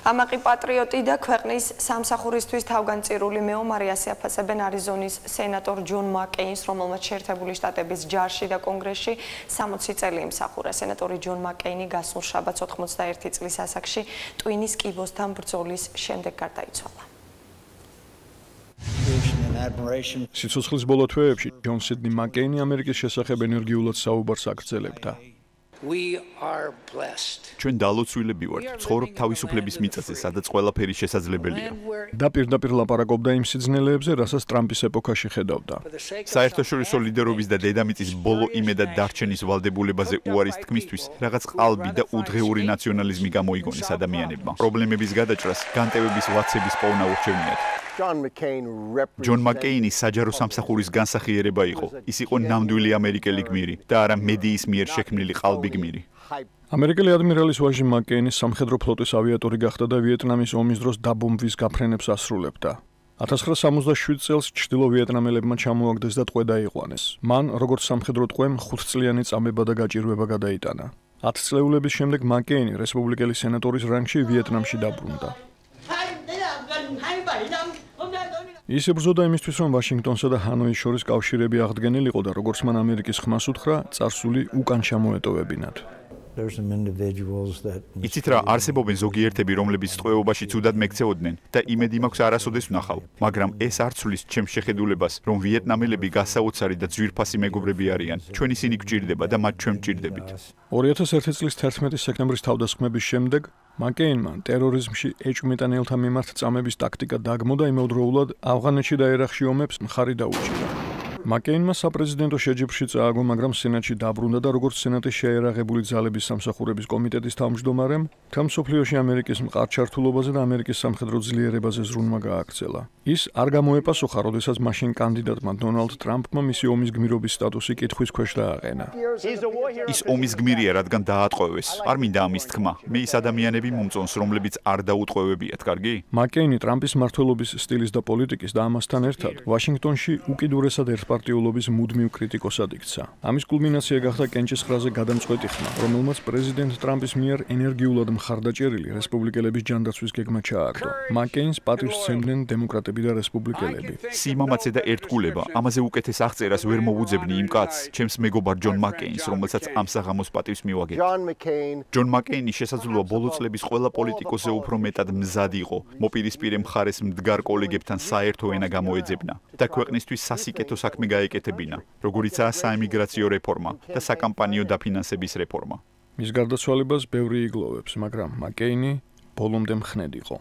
ამაყი პატრიოტი და ქვეყნის სამსახურისთვის თავგანწირული მეომარი ასე აფასებენ არიზონის სენატორ ჯონ მაკეინს, რომელმაც შეერთებული შტატების ჯარში და კონგრესში 60 წელი იმსახურა. სენატორი ჯონ მაკეინი გასულ შაბათს 91 წლის ასაკში ტვინის კიბოსთან ბრძოლის შემდეგ გარდაიცვალა. სიცოცხლის ბოლო თვეებში ჯონ სიდნი მაკეინი ამერიკის შესახებ ენერგიულად საუბარს აგრძელებდა. ჩვენ დალოცვილები ვართ, ცხოვრობ თავისუფლების მიწაზე, სადაც ყველაფერი შესაძლებელია. და პირდაპირ ლაპარაკობდა იმ სიძნელეებზე, რასაც ტრამპის ეპოქაში ხედავდა. საერთაშორისო ლიდერობის და დედამიწის ბოლო იმედად დარჩენის ვალდებულებაზე უარის თქმისთვის, რაღაც ყალბი და უძღეული ნაციონალიზმი გამოიგონეს ადამიანებმა. პრობლემების გადაჭრას განტევების ვაცების პოვნა ურჩევნიათ. ჯონ მაკეინი საჯარო სამსახურის განსახიერება იყო. ის იყო ნამდვილი ამერიკელი გმირი და არა მედიის მიერ შექმნილი ყალბი გმირი. ამერიკელი ადმირალის ვაჟი მაკეინი სამხედრო ფლოტის ავიატორი გახდა და ვიეტნამის ომის დროს დაბომბვის გაფრენებს ასრულებდა. 1967 წელს ჩრდილო ვიეტნამელებმა ჩამოაგდეს და ტყვე დაიყვანეს. მან, როგორც სამხედრო ტყვემ, 5 წლიანი წამება და გაჭირვება გადაიტანა. 10 წლეულების შემდეგ მაკეინი რესპუბლიკელი სენატორის რანგში ვიეტნამში დაბრუნდა. ის იბრძოდა იმისთვის, რომ ვაშინგტონსა და ჰანოის შორის კავშირები აღდგენილიყო და როგორც მან ამერიკის ხმას უთხრა, წარსული უკან ჩამოეტოვებინათ. იცით რა, არსებობენ ზოგიერთები, რომლებიც წვეობაში ცუდად მეკცეოდნენ და იმედი მაქვს არასოდეს ვნახავ, მაგრამ ეს არ ცვლის ჩემ შეხედულებას, რომ ვიეტნამელები გასაოცარი და ძვირფასი მეგობრები არიან. ჩვენ ისინი გვჭირდება და მათ ჩვენ ვჭირდებით. 2001 წლის 11 სექტემბრის თავდასხმების შემდეგ მაკეინმა ტერორიზმში ეჭვმიტანელთა მიმართ წამების ტაქტიკა დაგმო და იმავდროულად ავღანეთში და ერაყში ომებს მხარი დაუჭირა. მაკეინმა საპრეზიდენტო შეჯიბრში წააგო, მაგრამ სენატში დაბრუნდა და როგორც სენატის შეერაღებული ძალების სამსახურების კომიტეტის თავმჯდომარემ, თამსოფლიოში ამერიკის მყარჩართულობაზე და ამერიკის სამხედრო ძლიერებაზე ზრუნვა გააქცელა. ის არ გამოეპასუხა, როდესაც მაშინ კანდიდატმა დონალდ ტრამპმა მისი ომის გმირობის სტატუსი კითხვის ქვეშ დააყენა. ის ომის გმირია, რადგან დაატყვევეს. არ მინდა ამის თქმა. მე ის ადამიანები მომწონს, რომლებიც არ დაუტყვევებიათ, კარგი? მაკეინი ტრამპის მართლობის სტილის და პოლიტიკის და ამასთან ერთად ვაშინგტონში უკიდურესად ერთ პარტიულობის მუდმივ კრიტიკოსად იქცა. ამის კულმინაცია გახდა კენჭის ხრაზე გადამწყვეტი ხმა, რომელმაც პრეზიდენტ ტრამპის მიერ ენერგიულად მხარდაჭერილი რესპუბლიკელების ჯანდაცვის გეგმა ჩააგდო. მაკეინს პატივს სცემდნენ დემოკრატები და რესპუბლიკელები. სიმამაცე და ერთგულება, ამაზე უკეთეს აღწერას ვერ მოუძებნი იმ კაცს, ჩემს მეგობარ ჯონ მაკეინს, რომელსაც ამ საღამოს პატივს მივაგებ. ჯონ მაკეინი შესაძლოა ბოლო წლების ყველა პოლიტიკოსზე უფრო მეტად მზად იყო, მოპირისპირე მხარეს მდგარ კოლეგებთან საერთო ენა გამოეძებნა და ქვეყნისთვის სასიკეთო საქმე საქმე გაეკეთებინა, როგორიცაა საიმიგრაციო რეფორმა და საკამპანიო დაფინანსების რეფორმა. მის გარდაცვალებას ბევრი იგლოვებს, მაგრამ მაკეინი ბოლომდე მხნედ იყო.